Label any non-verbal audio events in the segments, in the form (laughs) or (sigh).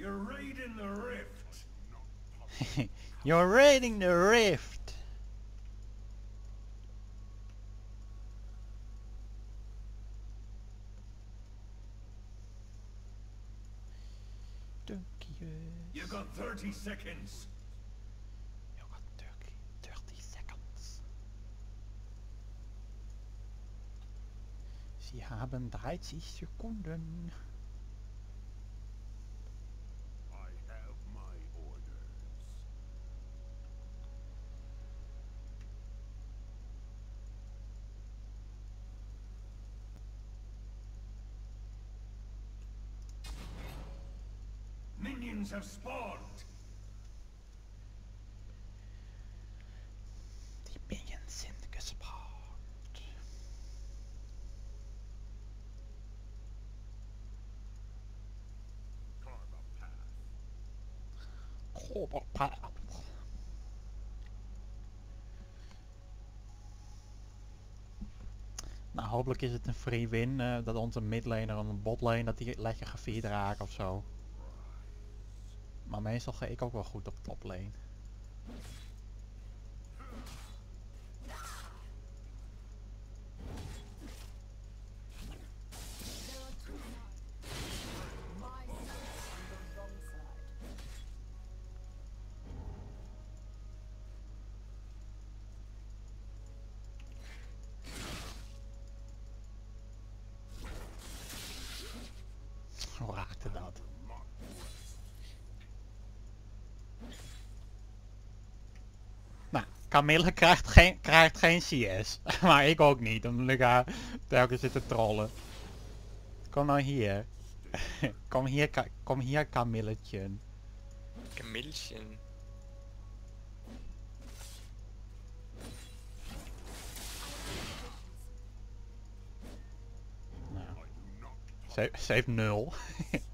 You're raiding the rift. (laughs) You're raiding the rift. You got 30 seconds. You got Turkey. 30 seconds. Sie haben 30 Sekunden. Minions have spawned. Die Minions sind gespawnt. Karma path. Koberpaard. Nou, hopelijk is het een free win. eh, dat onze midlaner en een botlane dat die lekker gevierd raken of zo. Maar meestal ga ik ook wel goed op toplane. My Camille krijgt geen, krijgt geen CS. (laughs) maar ik ook niet, omdat ik haar telkens zit te trollen. Kom nou hier. (laughs) kom hier, kom hier Camilletje. Camillesjen. Nou, ze, ze heeft nul. (laughs)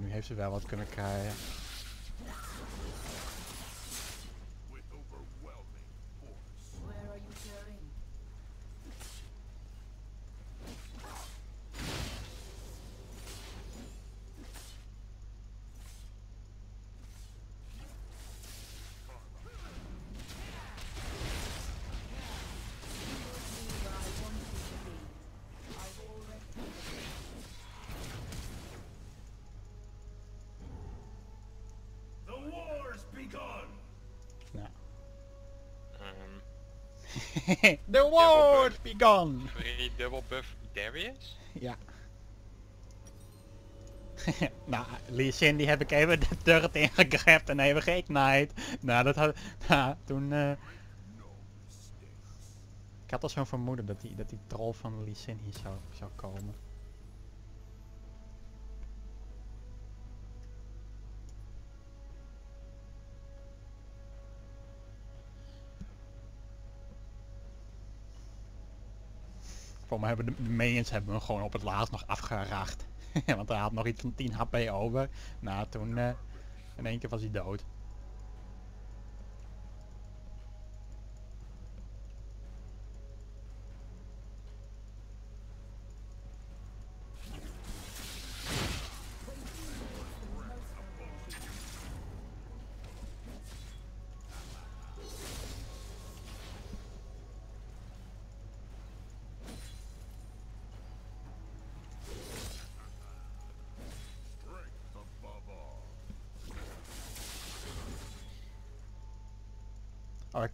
nu heeft ze wel wat kunnen krijgen. Nou. Ehm (laughs) The war begun! free double buff Darius? Ja. (laughs) nou, Lee Sin die heb ik even de turret ingegrapt en even geïgnite. Nou, dat had... Nou, toen... eh, ik had al zo'n vermoeden dat die, dat die troll van Lee Sin hier zou, zou komen. Voor mij hebben de, de hebben me gewoon op het laatst nog afgeracht. (laughs) Want hij had nog iets van 10 HP over. Nou, toen eh, in één keer was hij dood.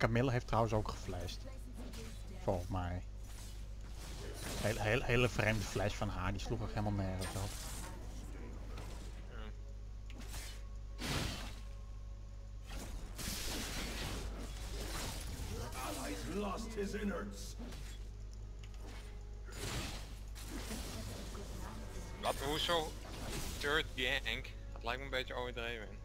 Camille heeft trouwens ook geflasht. Volgens mij. Hele, hele, vreemde flash van haar, die sloeg ook helemaal nergens op. Wat, hoezo? Third lijkt me een beetje overdreven.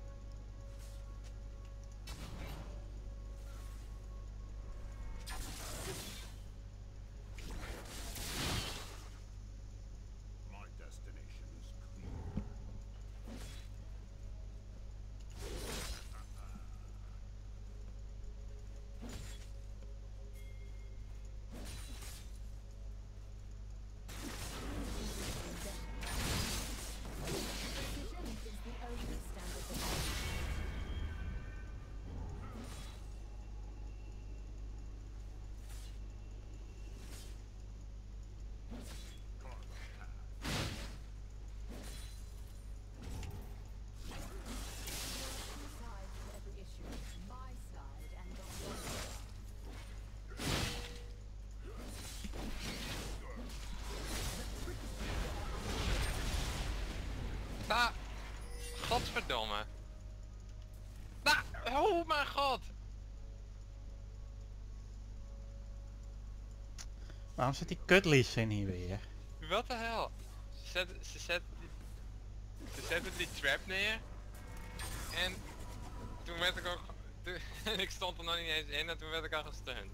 Godverdomme. Ah, oh mijn god. Waarom zit die kutlies in hier weer? Wat de hel? Ze zetten, ze zetten, ze zetten die trap neer. En toen werd ik ook, toen, en ik stond er nog niet eens in en toen werd ik al gesteund.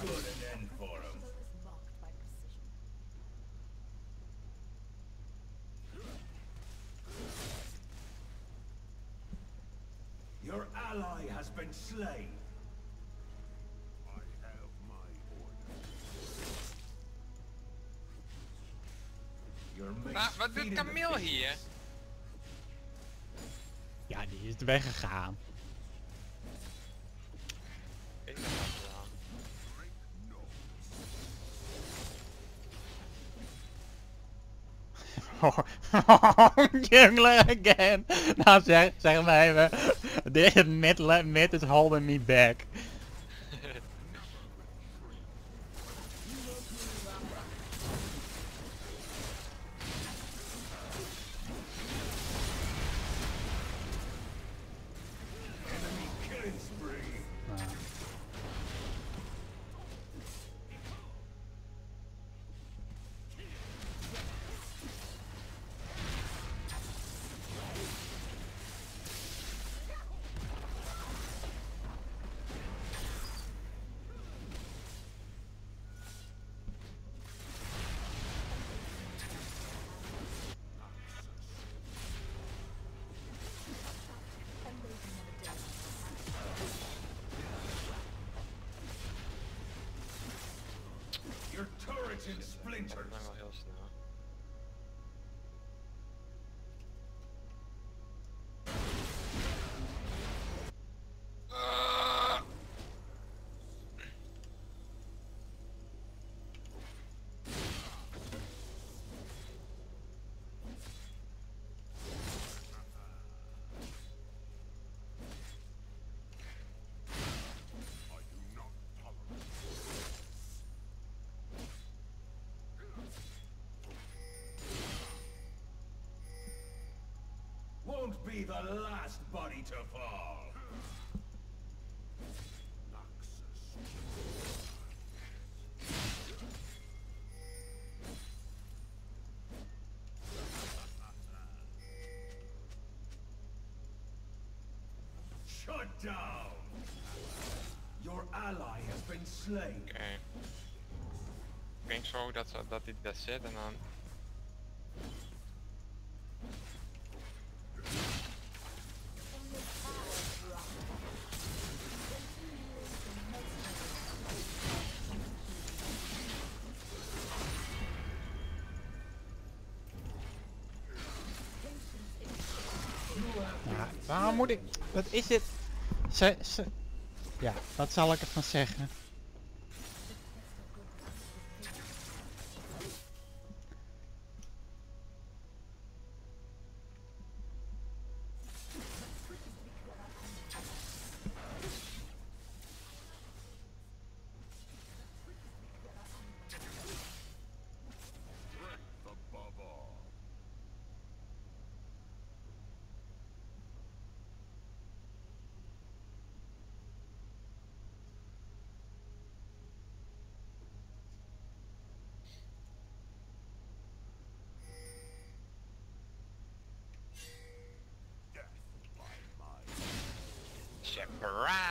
Good an end for him. Your ally has been slain. I have my orders. Ah, wat doet Camille hier? Ja, die is weggegaan. Ik (laughs) Jungler again. Nou zeg, zeg maar even. This mid, mid is holding me back. Turret's Won't be the last body to fall. Noxus. Shut down! Your ally has been slain. Oké. Ik denk zo dat, ze- dat hij daar zit en dan... Wat is dit? Ze. Ja, wat zal ik ervan zeggen? Right.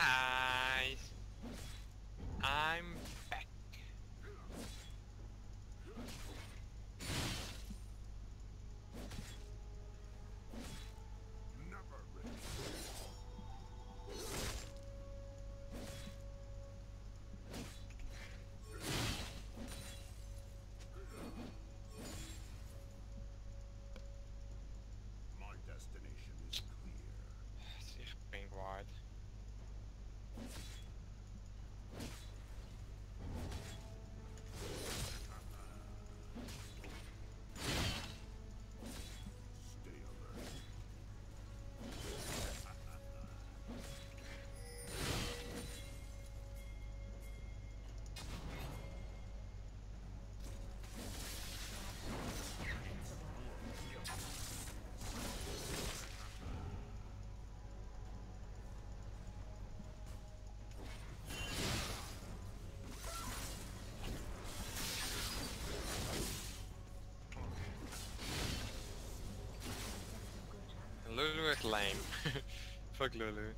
Lulu is lame. (laughs) Fuck Lulu.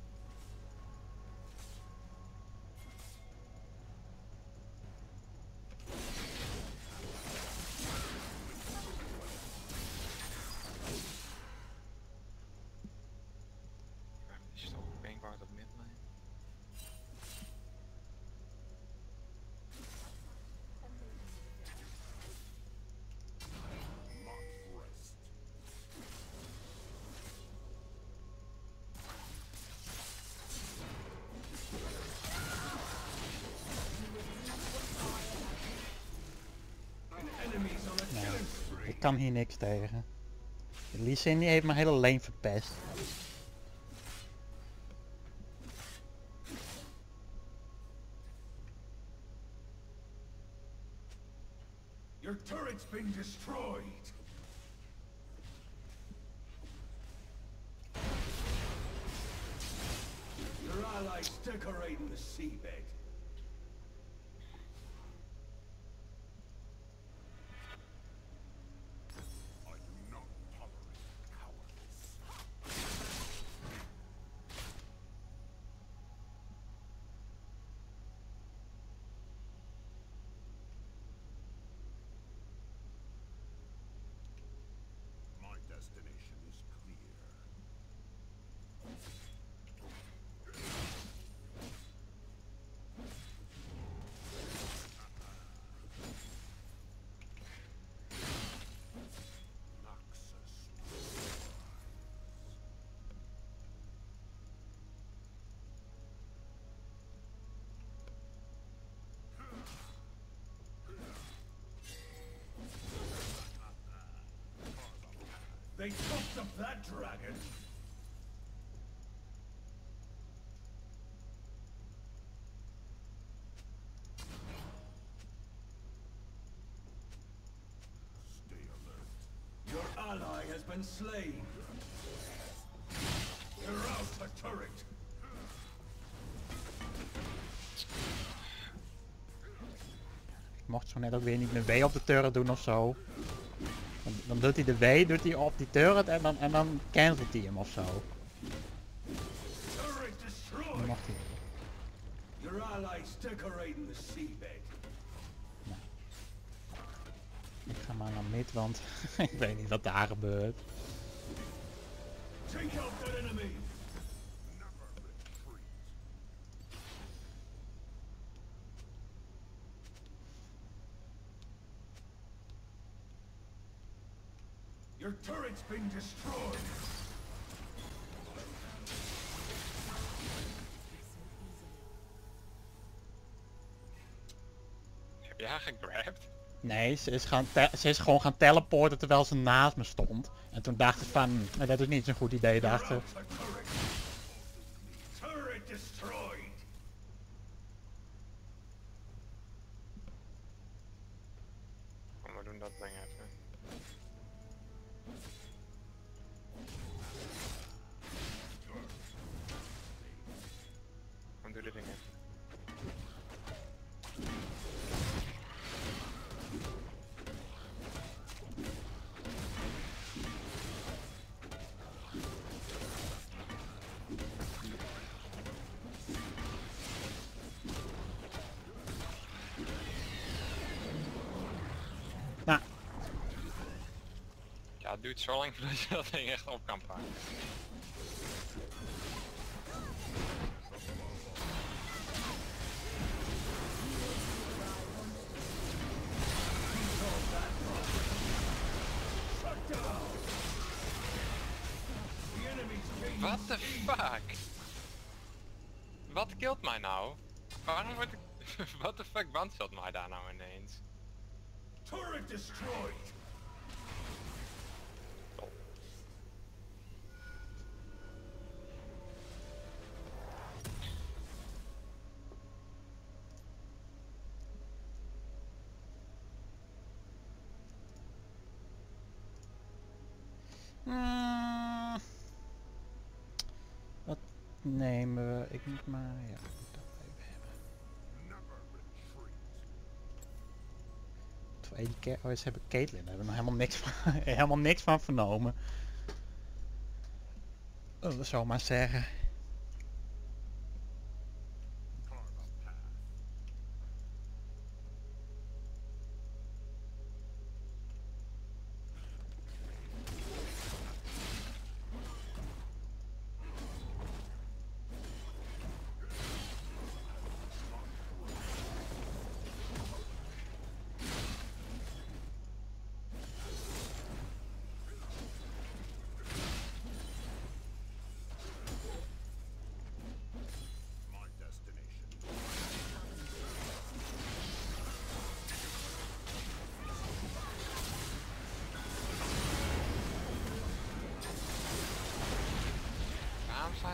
Kan hier niks tegen. Lee Sin heeft mijn hele lane verpest. They chopped up that dragon. Stay alert. Your ally has been slain. You're out a turret. Ik mocht zo net ook weer niet meer W op de turret doen of zo. Dan, dan doet hij de W doet hij op die turret en dan, en dan cancelt hij hem of zo. Turret Dan destroyed. mocht hij. Your allies decorating the seabed. Ik ga maar naar mid, want (laughs) ik weet niet wat daar gebeurt. Take out that enemy. Your turret's been destroyed. Heb je haar gegrabbed? Nee, ze is, gaan ze is gewoon gaan teleporten terwijl ze naast me stond. En toen dacht ik van, "Hm, dat is niet zo'n goed idee, dacht ze. Duurt zo je dat ding echt op kan pakken. What the fuck? Wat killt mij nou? Waarom word ik... (laughs) What the fuck one-shot mij daar nou ineens? turret destroyed. Hmm. Wat nemen we? Ik moet maar... Ja, ik moet dat even hebben. Twee Ca- oh, hebben Caitlyn. Daar hebben we nog helemaal niks van, (laughs) helemaal niks van vernomen. Zullen we zo maar zeggen.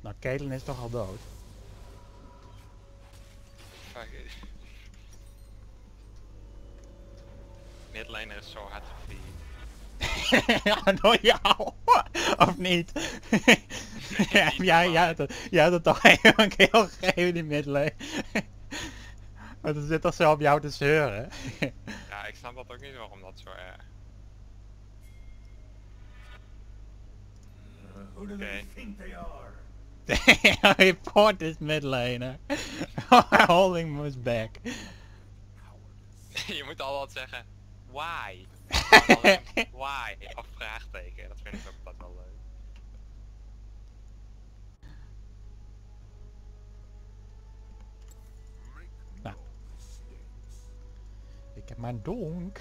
Wat nou, Caitlyn is toch al dood? Fuck. Midlaner is zo hard gefeed. (laughs) ja, door jou. of niet? (laughs) ja, jij, jij, had het, jij had het toch (laughs) even een keer gegeven die midlane. Want er zit toch zo op jou te zeuren. Ja, ik snap dat ook niet waarom dat zo erg. Uh, who do they Okay. Are? Report this midlaner. Holding him back. je moet altijd zeggen, why? (laughs) Why? Of vraagteken, dat vind ik ook altijd wel leuk. Nou. Ik heb maar donk.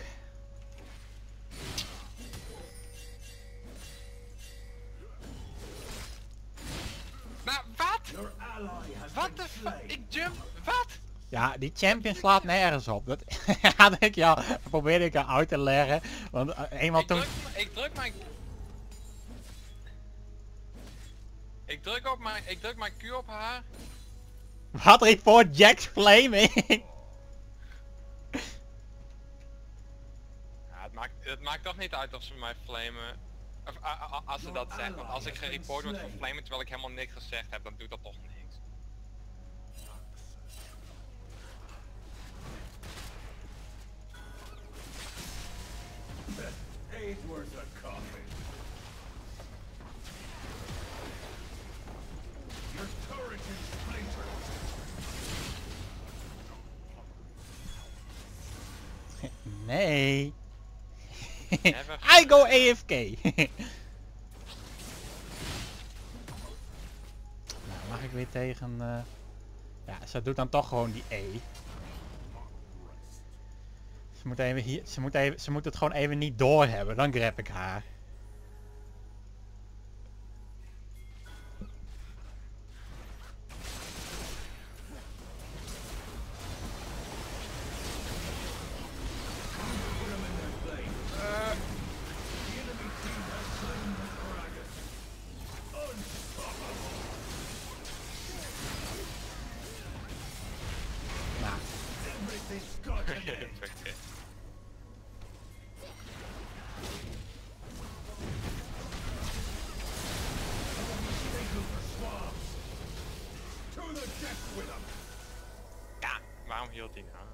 Wat de. Ik jump, wat? Ja, die champion slaat nergens op. Dat (laughs) had ik jou, probeerde ik jou uit te leggen. Want eh, eenmaal Ik toen... druk, ik druk mijn... Ik druk op mijn, ik druk mijn Q op haar. Wat report Jack's flaming? Ja, het maakt, het maakt toch niet uit of ze mij flamen. Als ze dat zeggen. Want als ik gereport word voor flamen terwijl ik helemaal niks gezegd heb, dan doet dat toch niks. (laughs) Nee. (laughs) I go AFK. (laughs) nou, mag ik weer tegen... eh, Ja, ze doet dan toch gewoon die E. Ze moet, even hier, ze, moet even, ze moet het gewoon even niet doorhebben, dan grab ik haar. Waarom hield hij nou?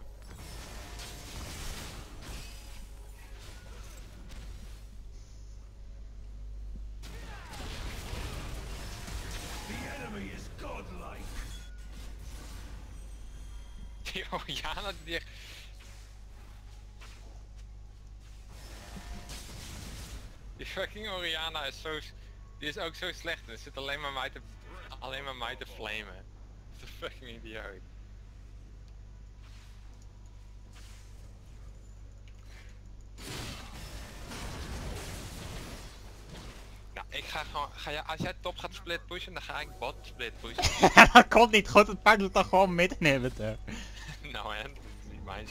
The enemy is godlike. (laughs) Die Oriana die echt... Die fucking Oriana is zo... s- Die is ook zo slecht. Er zit alleen maar mij te... Alleen maar mij te flamen. (laughs) Dat is een fucking idioot. Ga jij, als jij top gaat split pushen, dan ga ik bot split pushen. (laughs) dat komt niet goed, het paard doet dan gewoon mid inhibitor. (laughs) nou en, dat is niet mijn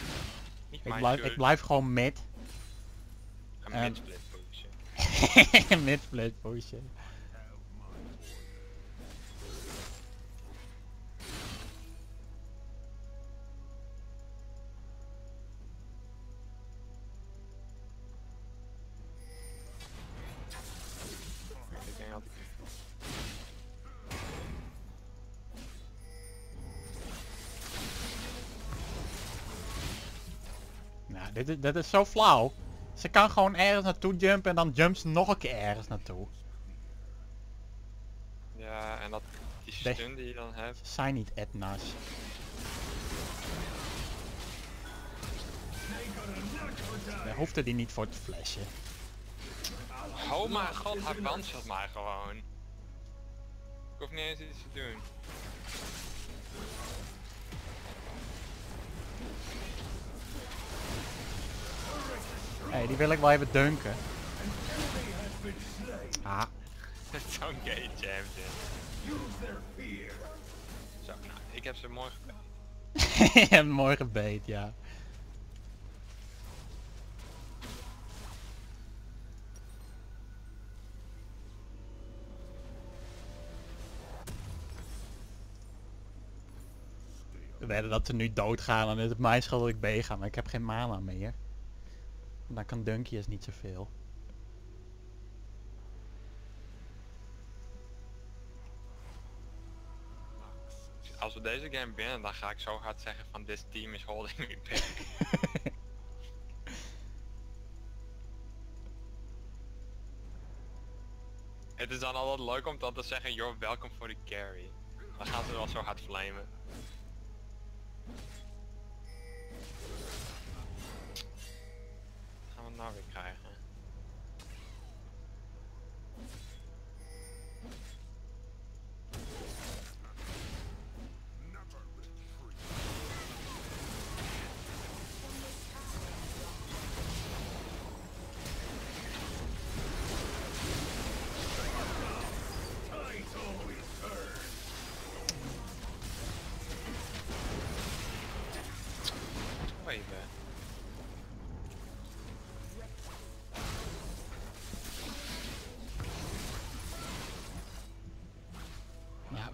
Niet Ik mijn blijf, schuld. ik blijf gewoon mid. Een ehm, mid-split pushen. (laughs) mid split pushen. Dit, is- dit is zo flauw. Ze kan gewoon ergens naartoe jumpen en dan jumpt ze nog een keer ergens naartoe. Ja, en dat die stun die je dan hebt. Ze zijn niet Etna's. Daar hoefde die niet voor te flashen. Oh mijn god, hij one-shot mij gewoon. Ik hoef niet eens iets te doen. Hey, die wil ik wel even dunken. Ah, Zo'n gay champion. Zo, nou, ik heb ze mooi gebeld. (laughs) je hebt mooi gebeet, ja. We wedden dat ze nu doodgaan en het mijn schuld dat ik B ga, maar ik heb geen mana meer. Dan kan Dunkies niet zoveel. Als we deze game winnen, dan ga ik zo hard zeggen van this team is holding me back. (laughs) Het is dan altijd leuk om dan te zeggen, you're welcome for the carry. Dan gaan ze wel zo hard flamen. Wat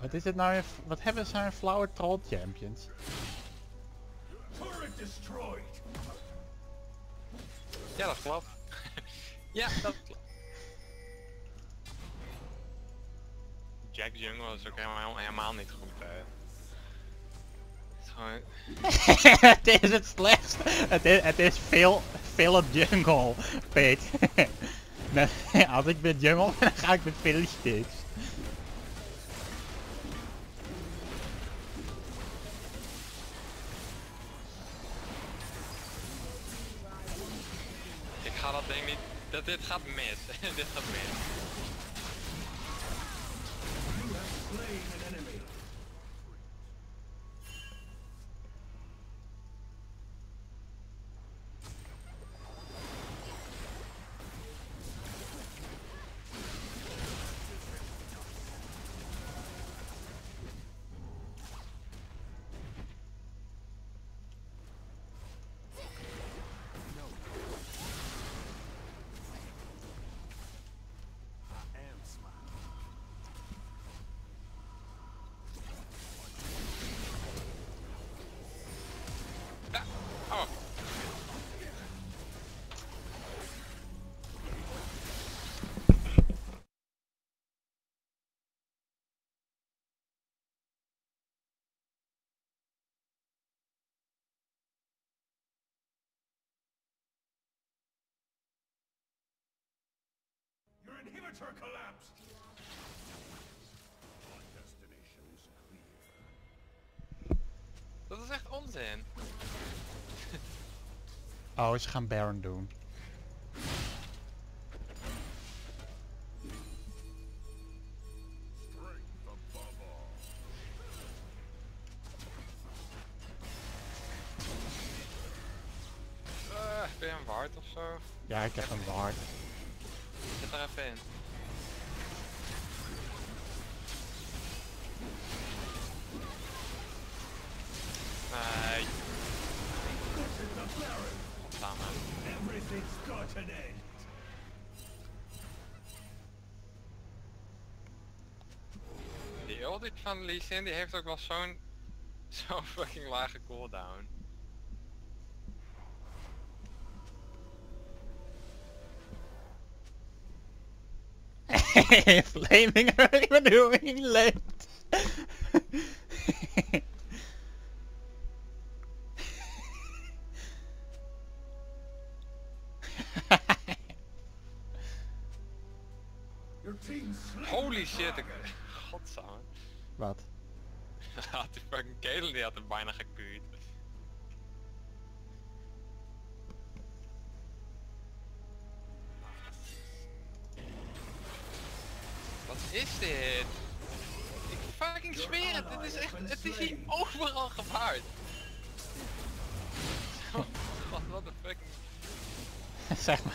wat is dit nou weer? Wat hebben ze een flauwe troll champions? Turret destroyed. Ja, dat klopt. (laughs) ja, dat klopt. Jack Jungle is ook helemaal, helemaal niet goed. hè. Het is gewoon... (laughs) het is het slechtste. Het is, het is veel, veel op jungle, Pete. (laughs) Net- Als ik met jungle ben, dan ga ik met Philly sticks. Ding niet... Dat, dit gaat mis. (laughs) dit gaat mis. Inhibitor collapsed. Our destination is clear. Dat is echt onzin. (laughs) Oh, ze gaan Baron doen. Eh, ben je een waard of zo? Ja, ik heb een waard. Zit even in. Nee. This is the Baron. Godsamme. Everything's got an end. Die van Lee Sin die heeft ook wel zo'n zo'n fucking lage cooldown. (laughs) Flaming Renewing Light. Your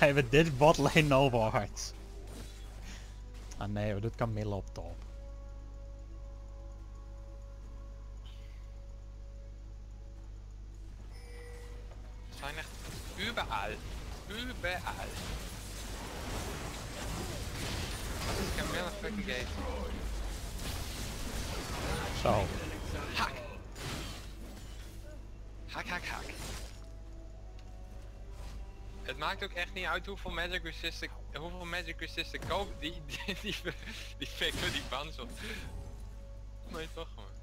even dit botlane Overhearts. Ah nee, hoor, dit kan Mille op top. Zijn echt überall. Überall. Wat is Camilla fucking gate? Zo. Hak! Hak, hak, hak. Het maakt ook echt niet uit hoeveel magic resist hoeveel magic resist ik koop, die, die, die, die fikken die bans op. Nee, toch gewoon.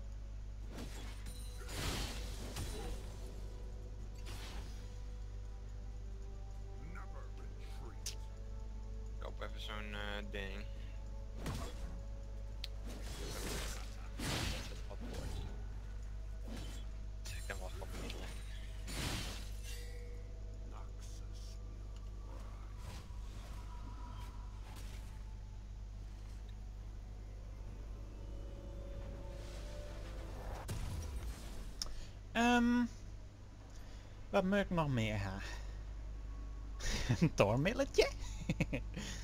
Koop even zo'n eh, ding. Ehm wat moet ik nog meer ha? (laughs) Een doormilletje? (laughs)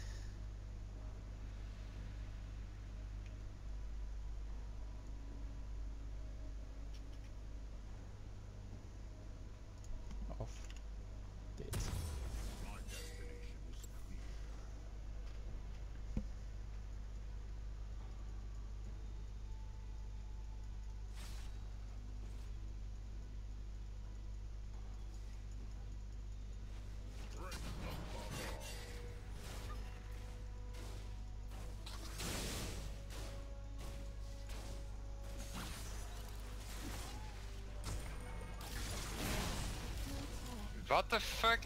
What the fuck?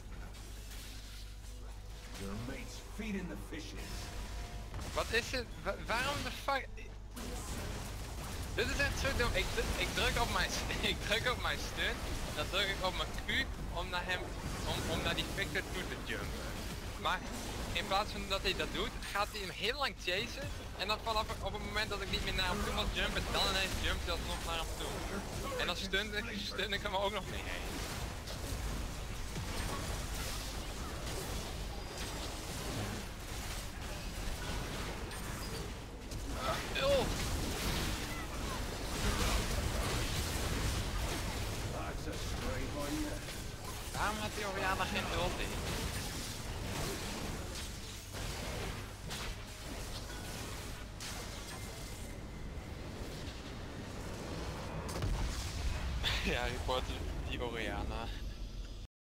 Your mates feed in the fishes. Wat is het? Wa- waarom de fuck? Dit is echt zo dom. Ik, ik druk op mijn (laughs) ik druk op mijn stun, dan druk ik op mijn Q om naar hem, om, om naar die Victor toe te jumpen. Maar in plaats van dat hij dat doet, gaat hij hem heel lang chasen. En dan vanaf op het moment dat ik niet meer naar hem toe was jumpen, dan ineens jumpt hij alsnog naar hem toe. En dan stun ik, stun ik hem ook nog niet heen.